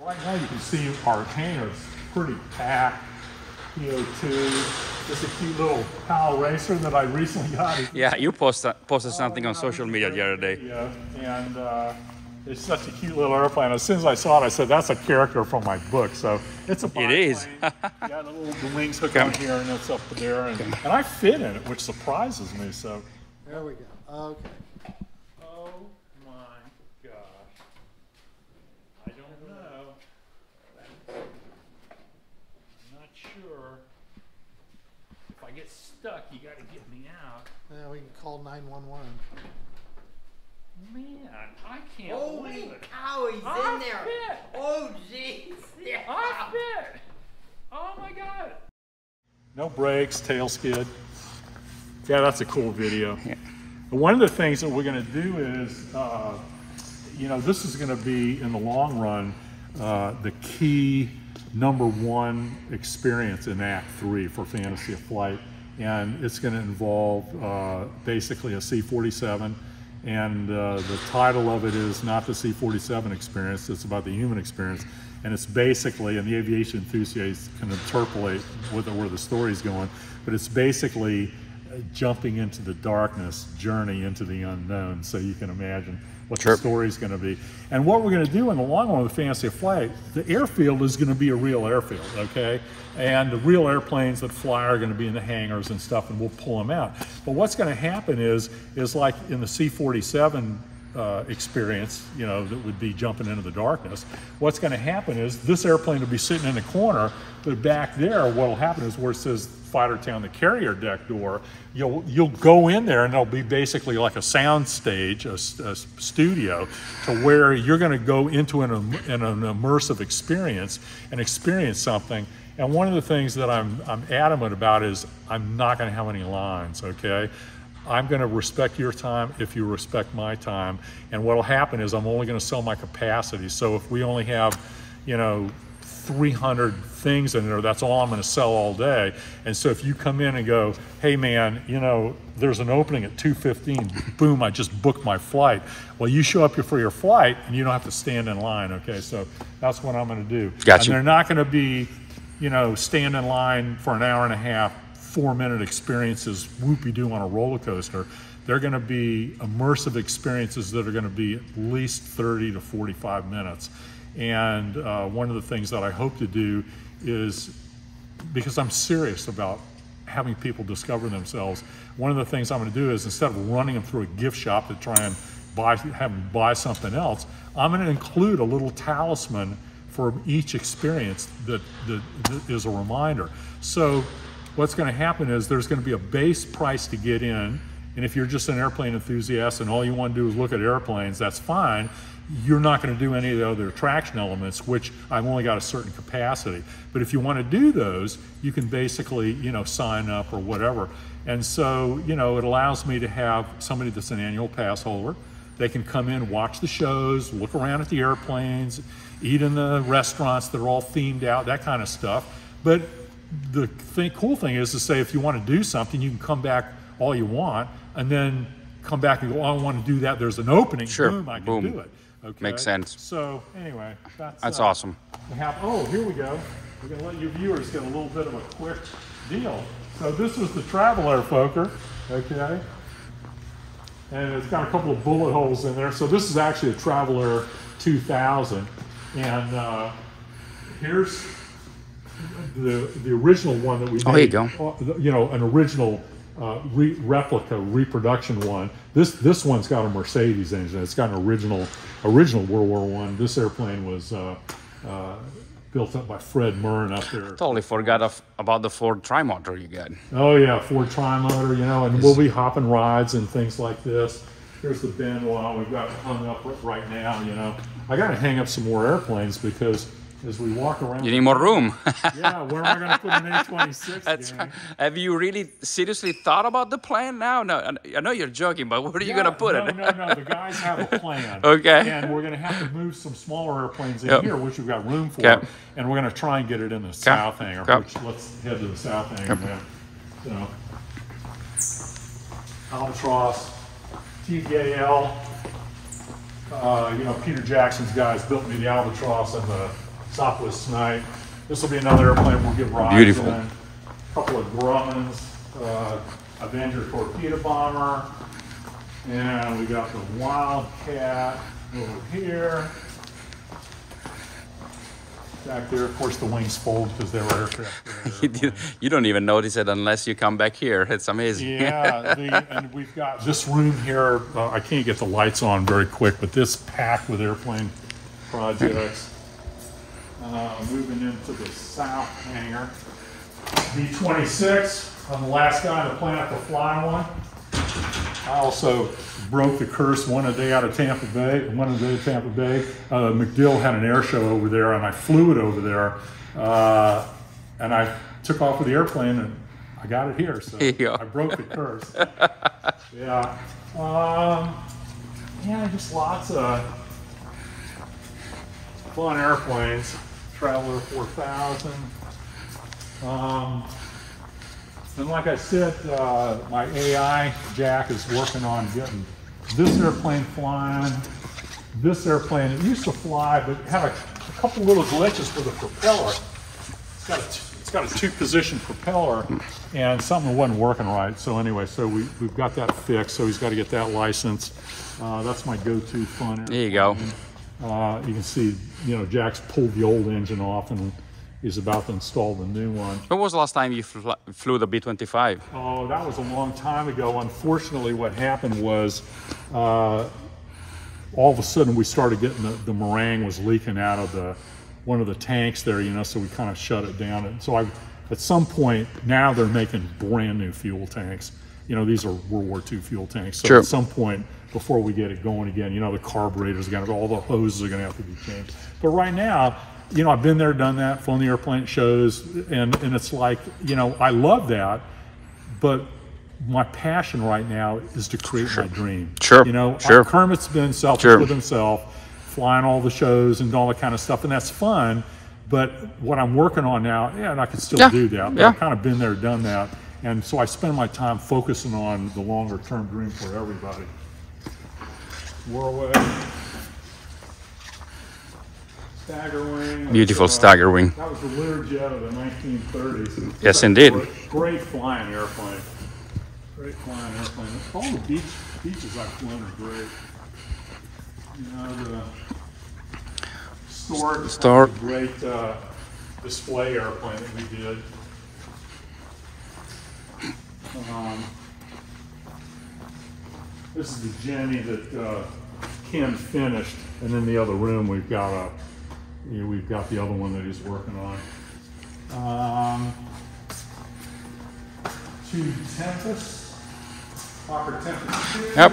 Right now you can see our hangar's pretty packed. PO2, just a cute little PAL racer that I recently got. Yeah, you posted posted something on social media the other day. Yeah, and uh, it's such a cute little airplane. As soon as I saw it, I said, that's a character from my book. So it's a It is. biplane. yeah, the, little, the wings hook out here and it's up there. And, and I fit in it, which surprises me. So, There we go. Okay. oh my gosh. I don't know. I'm not sure. If I get stuck, you got to get me out. Yeah, we can call 911. Man, I can't Holy believe it. cow, he's I in there. fit. Oh, jeez. Yeah. I fit. Oh my god. No brakes, tail skid. Yeah, that's a cool video. Yeah. One of the things that we're going to do is, uh, you know, this is going to be in the long run uh, the key number one experience in Act Three for Fantasy of Flight, and it's going to involve uh, basically a C-47. And uh, the title of it is not the C-47 experience; it's about the human experience. And it's basically, and the aviation enthusiasts can interpolate where the, where the story's going, but it's basically jumping into the darkness, journey into the unknown. So you can imagine what Sure. the story's going to be. And what we're going to do in the long run with Fantasy of Flight, the airfield is going to be a real airfield, okay? And the real airplanes that fly are going to be in the hangars and stuff, and we'll pull them out. But what's going to happen is, is like in the C-47 uh, experience, you know, that would be jumping into the darkness. What's going to happen is this airplane will be sitting in the corner, but back there, what will happen is where it says fighter town, the carrier deck door, you'll you'll go in there and it'll be basically like a sound stage, a, a studio, to where you're going to go into an, an immersive experience and experience something. And one of the things that I'm I'm adamant about is I'm not going to have any lines, okay? I'm going to respect your time if you respect my time. And what'll happen is I'm only going to sell my capacity. So if we only have, you know, 300 things in there, that's all I'm going to sell all day. And so if you come in and go, hey man, you know, there's an opening at 2:15, boom, I just booked my flight. Well, you show up here for your flight and you don't have to stand in line. Okay, so that's what I'm going to do. Gotcha. And they're not going to be, you know, stand in line for an hour and a half, four minute experiences, whoopie doo on a roller coaster. They're going to be immersive experiences that are going to be at least 30 to 45 minutes. And uh, one of the things that I hope to do is because I'm serious about having people discover themselves. One of the things I'm going to do is instead of running them through a gift shop to try and buy have them buy something else, I'm going to include a little talisman for each experience that, that, that is a reminder. So what's going to happen is there's going to be a base price to get in. And if you're just an airplane enthusiast and all you want to do is look at airplanes, that's fine. You're not going to do any of the other attraction elements, which I've only got a certain capacity. But if you want to do those, you can basically, you know, sign up or whatever. And so, you know, it allows me to have somebody that's an annual pass holder. They can come in, watch the shows, look around at the airplanes, eat in the restaurants that are all themed out, that kind of stuff. But the thing, cool thing is to say if you want to do something, you can come back all you want, and then come back and go, oh, I want to do that. There's an opening. Sure. Boom, I can Boom. do it. Okay. Makes sense. So anyway, that's That's uh, awesome. we have, oh, here we go. We're gonna let your viewers get a little bit of a quick deal. So this is the Travel Air Fokker, okay? And it's got a couple of bullet holes in there. So this is actually a Travel Air 2000. And uh, here's the, the original one that we made. Oh, here you go. uh, You know, an original uh, re- replica, reproduction one. This this one's got a Mercedes engine. It's got an original original World War One. This airplane was uh, uh, built up by Fred Murren up there. Totally forgot of, about the Ford Trimotor you got. Oh yeah, Ford Trimotor, you know, and we'll be hopping rides and things like this. Here's the Benoist we've got hung up right now, you know. I got to hang up some more airplanes because as we walk around, You need more room. yeah, where am I going to put an A26? That's gang? Have you really seriously thought about the plan now? No, I- know you're joking, but where are you gonna put no, it? No, no, no. the guys have a plan. Okay. And we're gonna have to move some smaller airplanes in Yep. here, which we've got room for. Okay. And we're gonna try and get it in the south hangar, Okay. which, let's head to the south hangar then. So, Albatros, TPAL, uh, you know, Peter Jackson's guys built me the Albatros and the Sopwith Snipe. This will be another airplane we'll get rides Beautiful. A Couple of Grumman's, uh, Avenger torpedo bomber. And we got the Wildcat over here. Back there, of course, the wings fold because they were aircraft. You, do- you don't even notice it unless you come back here. It's amazing. Yeah, the, and we've got this room here, uh, I can't get the lights on very quick, but this packed with airplane projects. Uh, moving into the south hangar. B-26, I'm the last guy on the planet to fly one. I also broke the curse one a day out of Tampa Bay, one a day of Tampa Bay. Uh, MacDill had an air show over there, and I flew it over there. Uh, and I took off with the airplane, and I got it here. So. I broke the curse. yeah. Um, yeah, just lots of fun airplanes. Travel Air 4000. Um, and like I said, uh, my AI Jack is working on getting this airplane flying. This airplane, it used to fly, but it had a, a couple little glitches with the propeller. It's got a, t- it's got a two-position propeller, and something wasn't working right. So anyway, so we, we've got that fixed. So he's got to get that license. Uh, that's my go-to fun. There you go. Uh, you can see, you know, Jack's pulled the old engine off and he's about to install the new one. When was the last time you fl- flew the B-25? Oh, that was a long time ago. Unfortunately, what happened was, uh, all of a sudden we started getting the, the meringue was leaking out of the one of the tanks there, you know, so we kind of shut it down. And so I, at some point, now they're making brand new fuel tanks. You know, these are World War II fuel tanks. So Sure. at some point, before we get it going again, you know, the carburetors are going to, all the hoses are going to have to be changed. But right now, you know, I've been there, done that, flown the airplane shows, and and it's like, you know, I love that but my passion right now is to create my dream. Sure, You know, sure. Kermit's been selfish Sure. with himself, flying all the shows and all that kind of stuff, and that's fun. But what I'm working on now, yeah, and I can still Yeah, do that. But yeah. I've kind of been there, done that, and so I spend my time focusing on the longer term dream for everybody. Warwick. Stagger wing. Beautiful That's, uh, stagger wing. That was the Learjet of the 1930s. Yes, It's a indeed. Great, great flying airplane. Great flying airplane. All the Beech Beeches I've flown are great. You know the Stork. Stork. Great uh, display airplane that we did. Um, this is the Jenny that uh, Ken finished, and in the other room we've got a, you know, we've got the other one that he's working on. Um, two Tempest, Hawker Tempest two. Yep.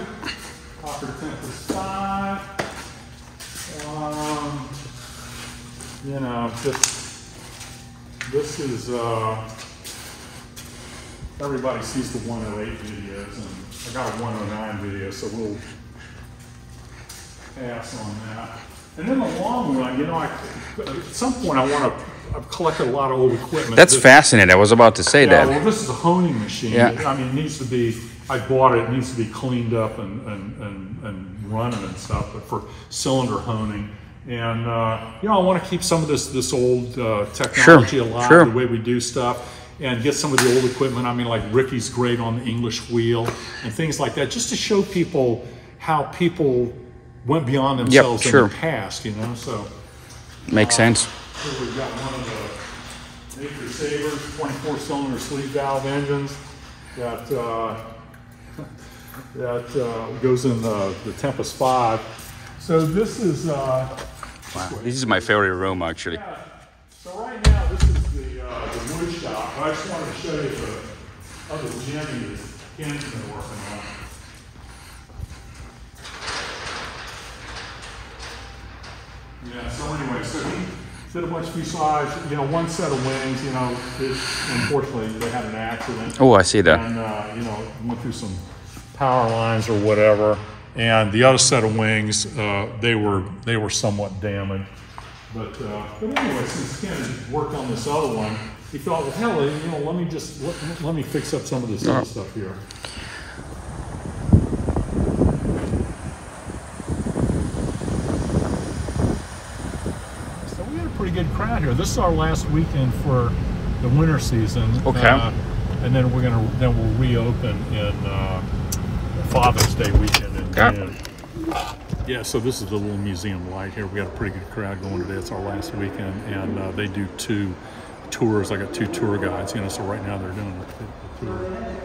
Hawker Tempest five. Um, you know, this, this is, uh, everybody sees the 108 videos, and I got a 109 video, so we'll pass on that. And in the long run, you know, I, at some point, I want to, I've collected a lot of old equipment. That's that- fascinating. I was about to say yeah, that. well, this is a honing machine. Yeah. I mean, it needs to be, I bought it, it needs to be cleaned up and, and, and, and running and stuff, but for cylinder honing. And, uh, you know, I want to keep some of this, this old, uh, technology alive, sure. the way we do stuff, and get some of the old equipment. I mean, like Ricky's great on the English wheel and things like that, just to show people how people went beyond themselves in sure. the past, you know, so. Makes sense. Here we've got one of the Napier Sabres 24 cylinder sleeve valve engines that, uh, that uh, goes in the, the Tempest 5. So this is, uh, Wow. This is my favorite room, actually. yeah, so right now I just wanted to show you the other Jenny that Ken's been working on. Yeah, so anyway, so he did a bunch of fuselage, you know, one set of wings, you know, it, unfortunately, they had an accident. Oh, I see that. And, uh, you know, went through some power lines or whatever. And the other set of wings, uh, they were, they were somewhat damaged. But, uh, but anyway, since Ken worked on this other one, he thought, well, hell, you know, let me just, let, let me fix up some of this other stuff here. So we had a pretty good crowd. here. This is our last weekend for the winter season. Okay. Uh, and then we're gonna then we'll reopen in uh, Father's Day weekend in Okay. June. Yeah, so this is the little museum light here. We got a pretty good crowd going today. It's our last weekend, and uh, they do two tours. I got two tour guides, you know. So right now they're doing the, the tour.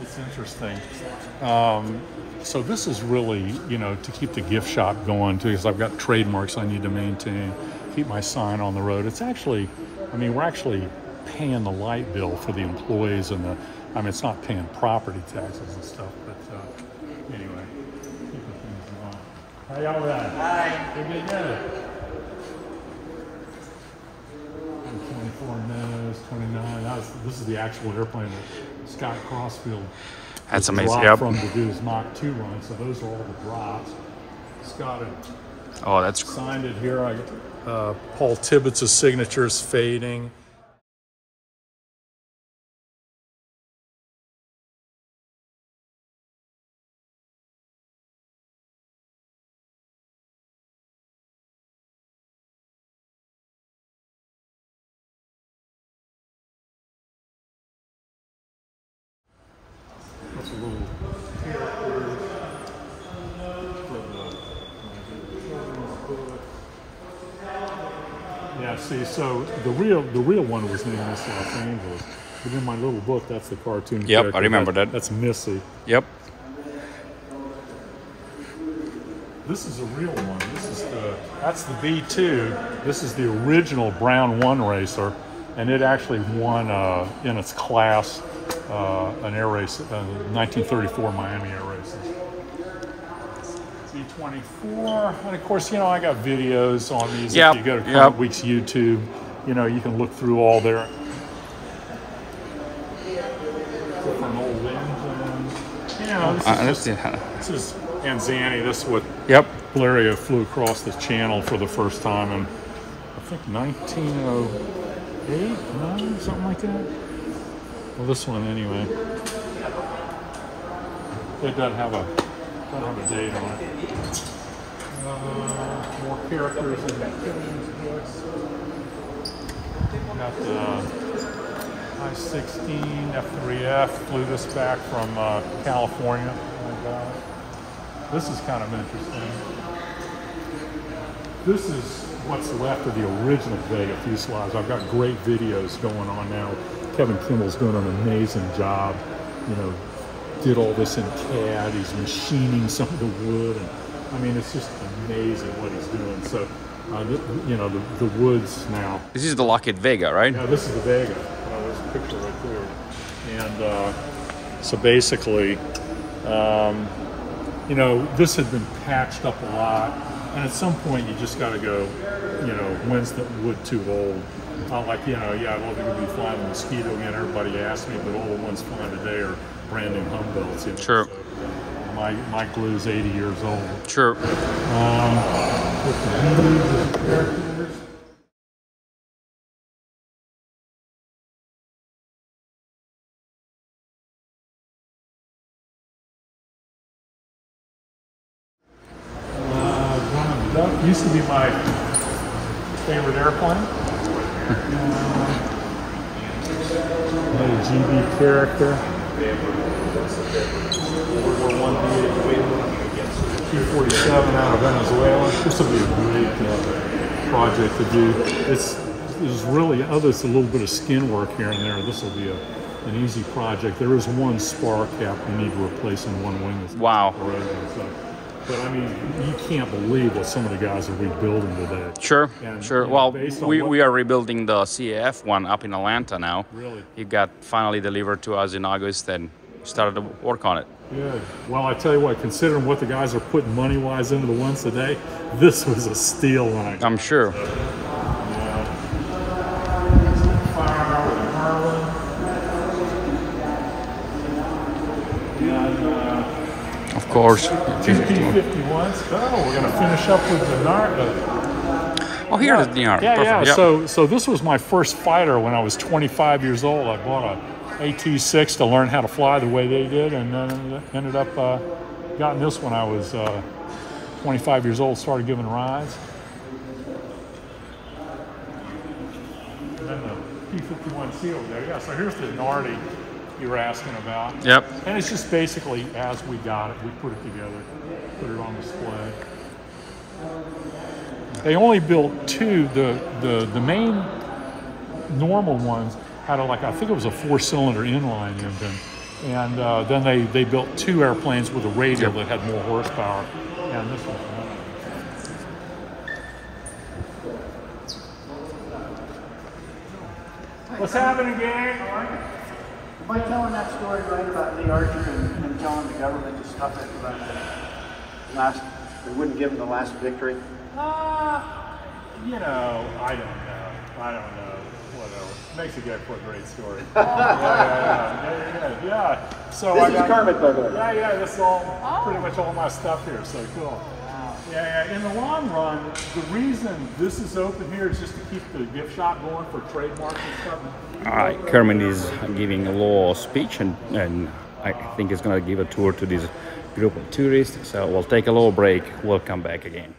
It's interesting. Um, so this is really, you know, to keep the gift shop going too, because I've got trademarks I need to maintain, keep my sign on the road. It's actually, I mean, we're actually paying the light bill for the employees and the, I mean, it's not paying property taxes and stuff, but uh, anyway, keeping things going. How y'all doing? Hi. Good, good, good. 24 minutes, 29. That was, this is the actual airplane that Scott Crossfield That's was amazing. dropped Yep. from to do his Mach 2 run. So those are all the drops. Scott had Oh, that's signed it here. I, uh, Paul Tibbets' signature is fading. That's a little character for the Yeah, see, so the real the real one was named Miss Los Angeles. But in my little book, that's the cartoon. Yep, I remember that. That's Missy. Yep. This is a real one. This is the that's the B2. This is the original Brown One racer, and it actually won uh, in its class uh, an air race, uh, 1934 Miami air races. B24, and of course, you know I got videos on these. Yep, If you go to yep. Week's YouTube, you know you can look through all their different old engines. You know, this is Uh, just this is Anzani. This is what Yep. Blériot flew across the channel for the first time in, I think, 1908, 9, something like that. Well, this one anyway. It doesn't have a doesn't have a date on it. Uh, more characters books. Got the I-16 F3F. Flew this back from uh, California. Oh. This is kind of interesting. This is what's left of the original Vega fuselage. I've got great videos going on now. Kevin Kimmel's doing an amazing job. You know, did all this in CAD. He's machining some of the wood, and I mean, it's just amazing what he's doing. So, uh, th- you know, the, the woods now. This is the Lockheed Vega, right? Yeah, this is the Vega. Uh, there's a picture right there. And uh, so basically, um, you know, this had been patched up a lot. And at some point, you just got to go, you know, when's the wood too old? Not like, you know, yeah, I love to be flying a Mosquito again. Everybody asks me, but all the ones flying today are brand new Humboldt. You know, Sure. so my, my glue's 80 years old. Sure. Um, with the beads and the characters. Uh, Donald Duck used to be my favorite airplane. Another Gee Bee character. World War One P-47 out of Venezuela. This will be a great uh, project to do. It's there's really oh, other it's a little bit of skin work here and there. This will be a, an easy project. There is one spar cap we need to replace in one wing. that's Wow. corrosion, so- But I mean, you can't believe what some of the guys are rebuilding today. Sure. And, sure. you know, well, we, we are rebuilding the CAF one up in Atlanta now. Really? It got finally delivered to us in August and started to work on it. Yeah. Well, I tell you what, considering what the guys are putting money wise into the ones today, this was a steal when I I'm sure. Fire with Harlan. And uh, Of course. two P-51s. Oh, we're going to finish up with the NAR. Uh, Oh, here it is. Yeah, yeah, perfect. yeah. Yep. So, so this was my first fighter when I was 25 years old. I bought a AT6 to learn how to fly the way they did, and then ended up uh, gotten this when I was uh, 25 years old. Started giving rides. And then the P51C over there. Yeah, so here's the Nardi you were asking about. Yep. And it's just basically as we got it, we put it together, put it on display. They only built two. The the the main normal ones had a, like I think it was a four-cylinder inline engine, and uh, then they they built two airplanes with a radial that had more horsepower, and this one. What's happening, gang? Am I telling that story right about Lee Archer and, and telling the government to stuff it about the last, they wouldn't give him the last victory? Uh, you know, I don't know. I don't know. Whatever. Makes a good for a great story. yeah, yeah, yeah, yeah, yeah. So This I is got, Kermit, by the way. Yeah, yeah. This is all pretty much all my stuff here. So cool. Yeah, yeah. In the long run, the reason this is open here is just to keep the gift shop going for trademarks and stuff. Right, Kermit is giving a law speech, and, and I think he's going to give a tour to this group of tourists. So we'll take a little break. We'll come back again.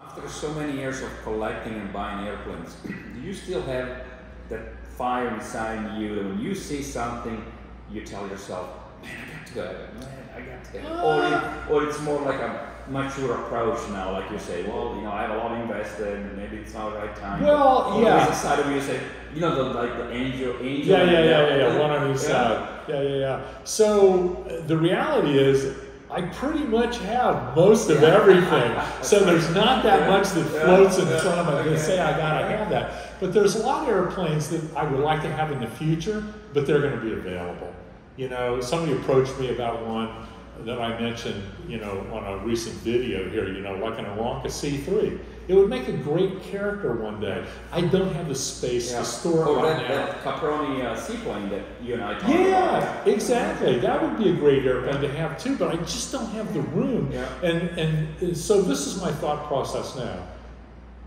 After so many years of collecting and buying airplanes, do you still have that fire inside you that when you see something, you tell yourself, man, I got to go, man, I got to go. Or, it, or it's more like a mature approach now, like you say, well, you know, I have a lot invested, and maybe it's not the right time. Well, yeah. There's a side of you say, you know, the, like the angel, angel. Yeah, yeah, yeah, yeah. One on each side. Yeah, yeah, yeah. So the reality is, I pretty much have most of everything. So there's not that much that floats in front of me to say I gotta have that. But there's a lot of airplanes that I would like to have in the future, but they're going to be available. You know, somebody approached me about one that I mentioned, you know, on a recent video here. You know, like an Aeronca C3. It would make a great character one day. I don't have the space Yeah. to store Or right that, now. that Caproni uh, seaplane that you and I talked about. Yeah, exactly. That would be a great airplane to have too, but I just don't have the room. Yeah. And and so this is my thought process now.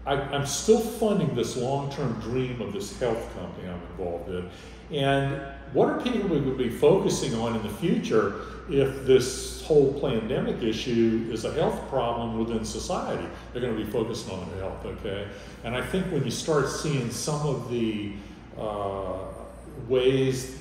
I, I'm still funding this long-term dream of this health company I'm involved in, and what are people going to be focusing on in the future if this whole pandemic issue is a health problem within society? They're going to be focusing on health, okay? And I think when you start seeing some of the uh, ways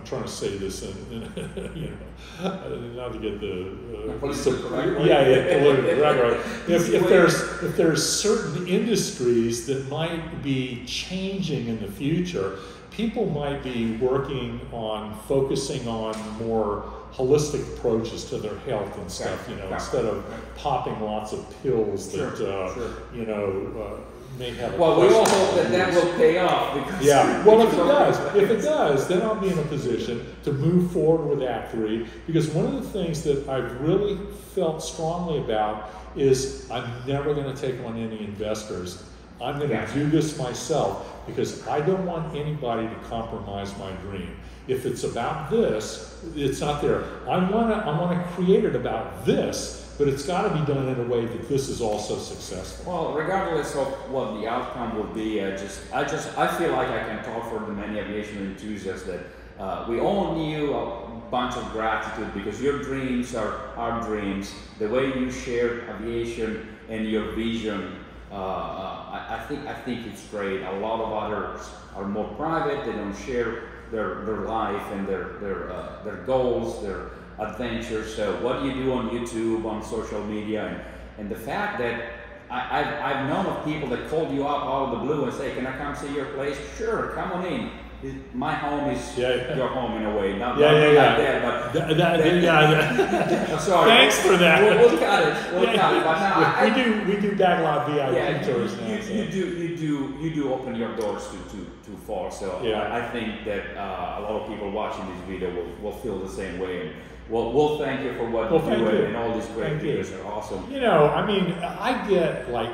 I'm trying to say this in, in you know, not to get the uh, so- right? yeah, yeah, politically correct, right. If, if there's if there's certain industries that might be changing in the future, people might be working on focusing on more holistic approaches to their health and stuff. You know, Yeah. instead of popping lots of pills that Sure, uh, sure. you know uh, may have. a Well, we all hope that that will pay off because Yeah, well, if it does, if it does, then I'll be in a position to move forward with Act Three. Because one of the things that I've really felt strongly about is I'm never going to take on any investors. I'm going to do this myself because I don't want anybody to compromise my dream. If it's about this, it's not there. I want to, I want to create it about this, but it's got to be done in a way that this is also successful. Well, regardless of what the outcome will be, I just, I just, I feel like I can talk for the many aviation enthusiasts that uh, we all knew a bunch of gratitude because your dreams are our dreams. The way you share aviation and your vision, uh, uh, I, I think, I think it's great. A lot of others are more private. They don't share their, their life and their, their, uh, their goals, their adventures. So what do you do on YouTube, on social media, and, and the fact that I, I've, I've known of people that called you up out of the blue and say, "Can I come see your place?" Sure, come on in. It- My home is Yeah, yeah. your home in a way. Not, Yeah, not yeah, yeah. that, but That- that- yeah, sorry. Thanks for that. We'll, we'll cut it. We'll cut it. But now I, we do we do backlot VIP yeah, you, tours now. you, so. you do you do you do open your doors to to to fall. So Yeah. I, I think that uh, a lot of people watching this video will, will feel the same way. And we'll, we'll thank you for what Well, you do and, you. all these great Thank you. videos are awesome. You know, I mean, I get like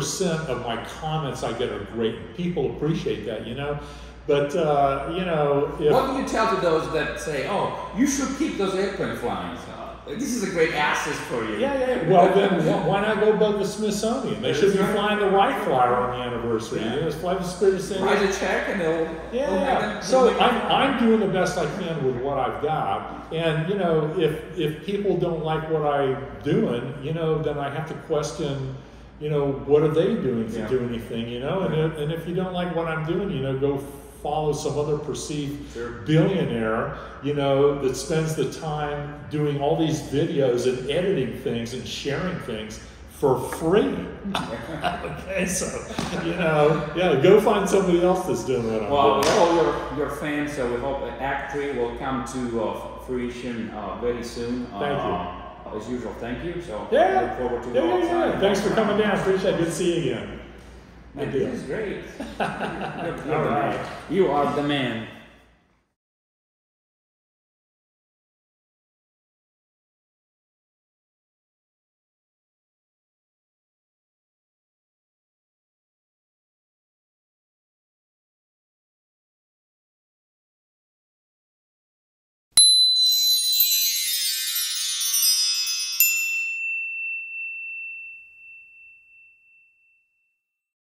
99% of my comments I get are great. People appreciate that, you know. But, uh, you know, if. What do you tell to those that say, "Oh, you should keep those airplane flying"? This is a great asset for you. Yeah, yeah. Well, then why not go bug the Smithsonian? They should be flying the Wright Flyer on the anniversary. Yeah. You know, fly the Spirit of San Write Diego. a check and they'll. Yeah. So they'll I'm. I'm doing the best I can with what I've got. And, you know, if, if people don't like what I'm doing, you know, then I have to question, you know, what are they doing to Yeah. do anything, you know? And if, and if you don't like what I'm doing, you know, go follow some other perceived Sure. billionaire, you know, that spends the time doing all these videos and editing things and sharing things for free. okay, so, you know, yeah, go find somebody else that's doing what I'm Well, doing. we're all your, your fans, so we hope Act 3 will come to uh, fruition uh, very soon. Thank you. As usual, thank you. So Yeah. I look forward to Yeah, yeah, yeah. Thanks for coming down. Appreciate it. Good to see you. Man, this is great. All right. You are the man.